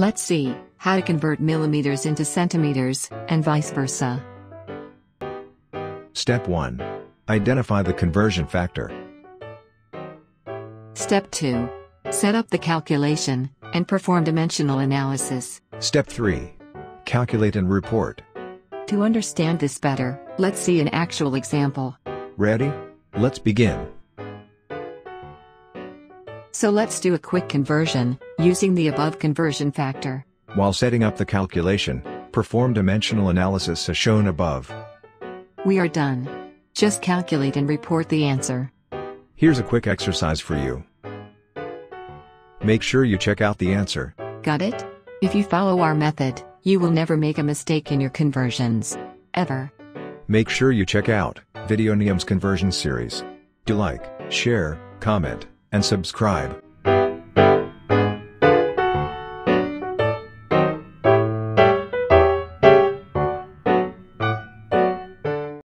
Let's see how to convert millimeters into centimeters, and vice versa. Step 1. Identify the conversion factor. Step 2. Set up the calculation, and perform dimensional analysis. Step 3. Calculate and report. To understand this better, let's see an actual example. Ready? Let's begin. So let's do a quick conversion, using the above conversion factor. While setting up the calculation, perform dimensional analysis as shown above. We are done. Just calculate and report the answer. Here's a quick exercise for you. Make sure you check out the answer. Got it? If you follow our method, you will never make a mistake in your conversions. Ever. Make sure you check out Videonium's conversion series. Do like, share, comment, and subscribe.